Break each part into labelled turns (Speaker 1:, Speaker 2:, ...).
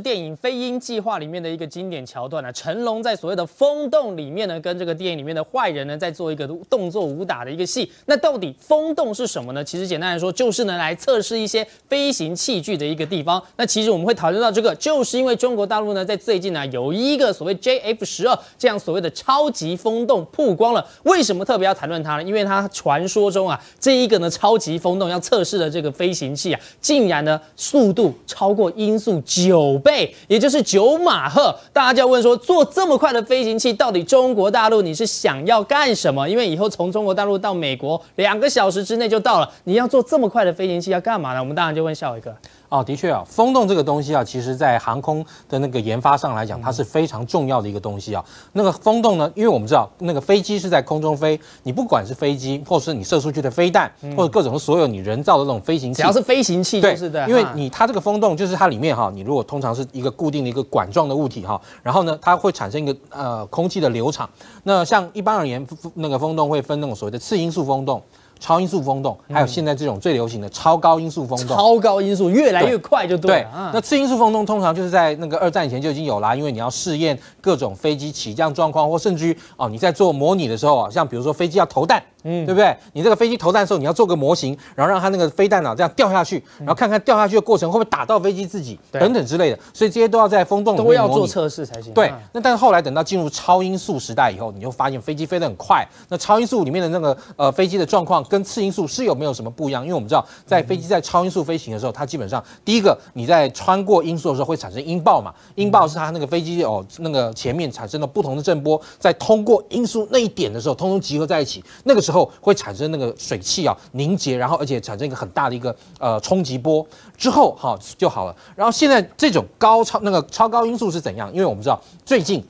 Speaker 1: 电影《飞鹰计划》里面的一个经典桥段呢，成龙在所谓的风洞里面呢，跟这个电影里面的坏人呢，在做一个动作武打的一个戏。那到底风洞是什么呢？其实简单来说，就是呢来测试一些飞行器具的一个地方。那其实我们会讨论到这个，就是因为中国大陆呢，在最近呢，有一个所谓 JF 十二这样所谓的超级风洞曝光了。为什么特别要谈论它呢？因为它传说中啊，这一个呢超级风洞要测试的这个飞行器啊，竟然呢速度超过音速九。倍，也就是九马赫，大家就要问说，做这么快的飞行器，到底中国大陆你是想要干什么？因为以后从中国大陆到美国两个小时之内就到了，你要做这么快的飞行器要干嘛呢？我们当然就问下一个。
Speaker 2: 哦，的确啊，风洞这个东西啊，其实在航空的那个研发上来讲，它是非常重要的一个东西啊。那个风洞呢，因为我们知道那个飞机是在空中飞，你不管是飞机，或是你射出去的飞弹，或者各种所有你人造的这种飞行器，
Speaker 1: 只要是飞行器，就是的。
Speaker 2: 因为你它这个风洞就是它里面哈，你如果通常是一个固定的一个管状的物体哈，然后呢，它会产生一个呃空气的流场。那像一般而言，那个风洞会分那种所谓的次音速风洞。超音速风洞，还有现在这种最流行的超高音速风洞，
Speaker 1: 超高音速越来越快就对。
Speaker 2: 对，那次音速风洞通常就是在那个二战以前就已经有啦，因为你要试验各种飞机起降状况，或甚至于哦你在做模拟的时候啊，像比如说飞机要投弹。嗯，对不对？你这个飞机投弹的时候，你要做个模型，然后让它那个飞弹呢这样掉下去，然后看看掉下去的过程会不会打到飞机自己，等等之类的。所以这些都要在风洞里
Speaker 1: 都要做测试才行。
Speaker 2: 对，那但是后来等到进入超音速时代以后，你就发现飞机飞得很快。那超音速里面的那个呃飞机的状况跟次音速是有没有什么不一样？因为我们知道，在飞机在超音速飞行的时候，它基本上第一个你在穿过音速的时候会产生音爆嘛，音爆是它那个飞机哦那个前面产生的不同的震波，在通过音速那一点的时候，通通集合在一起，那个时候会产生。那个水汽啊凝结，然后而且产生一个很大的一个呃冲击波之后，好就好了。然后现在这种高超那个超高音速是怎样？因为我们知道最近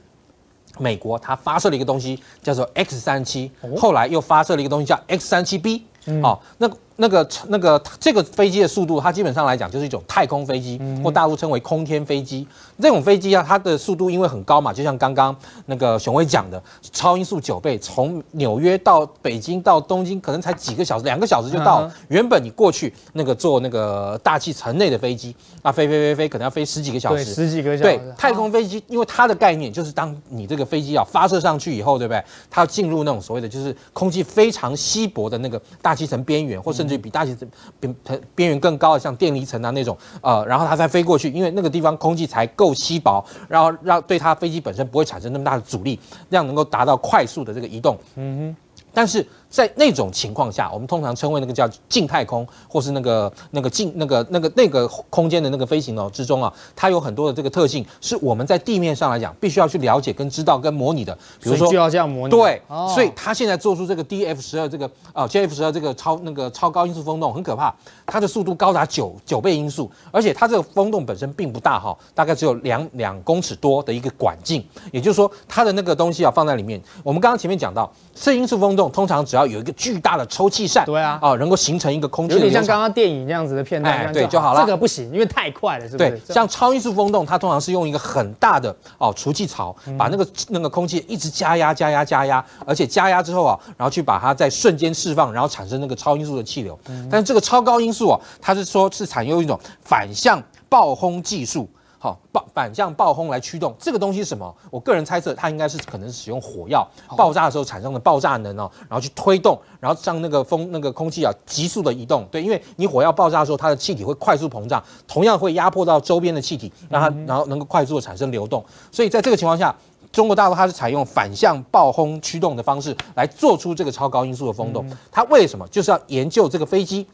Speaker 2: 美国它发射了一个东西叫做 X 三七，后来又发射了一个东西叫 X 三七 B，哦那。那个那个这个飞机的速度，它基本上来讲就是一种太空飞机，或大陆称为空天飞机。这种飞机啊，它的速度因为很高嘛，就像刚刚那个熊威讲的，超音速九倍，从纽约到北京到东京，可能才几个小时，两个小时就到了。原本你过去那个坐那个大气层内的飞机，啊飞飞飞飞，可能要飞十几个小时。
Speaker 1: 十几个小
Speaker 2: 时。对，太空飞机，因为它的概念就是当你这个飞机要发射上去以后，对不对？它要进入那种所谓的就是空气非常稀薄的那个大气层边缘，或甚至比大气层边边缘更高的，像电离层啊那种，呃，然后它再飞过去，因为那个地方空气才够稀薄，然后让对它飞机本身不会产生那么大的阻力，这样能够达到快速的这个移动。嗯哼，但是。在那种情况下，我们通常称为那个叫静态空，或是那个那个静那个那个那个空间的那个飞行哦之中啊，它有很多的这个特性，是我们在地面上来讲必须要去了解跟知道跟模拟的。
Speaker 1: 比如说就要这样模拟。
Speaker 2: 对，所以他现在做出这个 DF 十二这个啊 JF 十二这个超那个超高音速风洞很可怕，它的速度高达九九倍音速，而且它这个风洞本身并不大哈，大概只有两两公尺多的一个管径，也就是说它的那个东西啊放在里面。我们刚刚前面讲到，次音速风洞通常只要要有一个巨大的抽气扇，
Speaker 1: 对啊，
Speaker 2: 哦，能够形成一个空气，有
Speaker 1: 点像刚刚电影那样子的片段，
Speaker 2: 对就好了。
Speaker 1: 这个不行，因为太快了，是不是？
Speaker 2: 对，像超音速风洞，它通常是用一个很大的哦除气槽，把那个那个空气一直加压、加压、加压，而且加压之后啊，然后去把它在瞬间释放，然后产生那个超音速的气流。但是这个超高音速啊，它是说是采用一种反向爆轰技术。好，爆反向爆轰来驱动这个东西是什么？我个人猜测，它应该是可能使用火药爆炸的时候产生的爆炸能哦，然后去推动，然后让那个风那个空气啊急速的移动。对，因为你火药爆炸的时候，它的气体会快速膨胀，同样会压迫到周边的气体，让它然后能够快速的产生流动。所以在这个情况下，中国大陆它是采用反向爆轰驱动的方式来做出这个超高音速的风洞。它为什么？就是要研究这个飞机。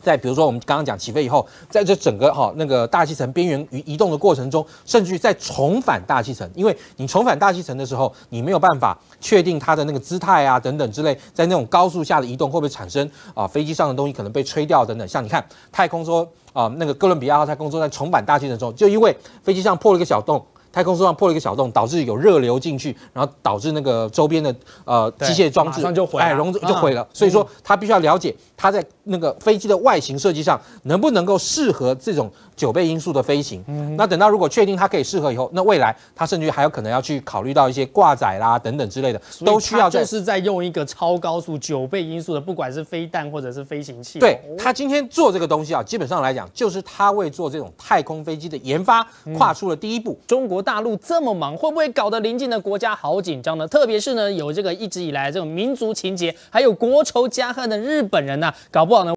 Speaker 2: 在比如说我们刚刚讲起飞以后，在这整个哈那个大气层边缘移移动的过程中，甚至于在重返大气层，因为你重返大气层的时候，你没有办法确定它的那个姿态啊等等之类，在那种高速下的移动会不会产生啊飞机上的东西可能被吹掉等等。像你看太空说啊那个哥伦比亚号太空梭在重返大气层中，就因为飞机上破了一个小洞。太空梭上破了一个小洞，导致有热流进去，然后导致那个周边的呃机械装置
Speaker 1: 就毁，哎，
Speaker 2: 融就毁了。所以说他必须要了解他在那个飞机的外形设计上能不能够适合这种九倍音速的飞行。嗯那等到如果确定它可以适合以后，那未来它甚至还有可能要去考虑到一些挂载啦等等之类的，都需要
Speaker 1: 就是在用一个超高速九倍音速的，不管是飞弹或者是飞行器。
Speaker 2: 对
Speaker 1: 哦
Speaker 2: 他今天做这个东西啊，基本上来讲，就是他为做这种太空飞机的研发跨出了第一步。
Speaker 1: 中国大陆这么忙，会不会搞得邻近的国家好紧张呢？特别是呢，有这个一直以来这种民族情节，还有国仇家恨的日本人呐、搞不好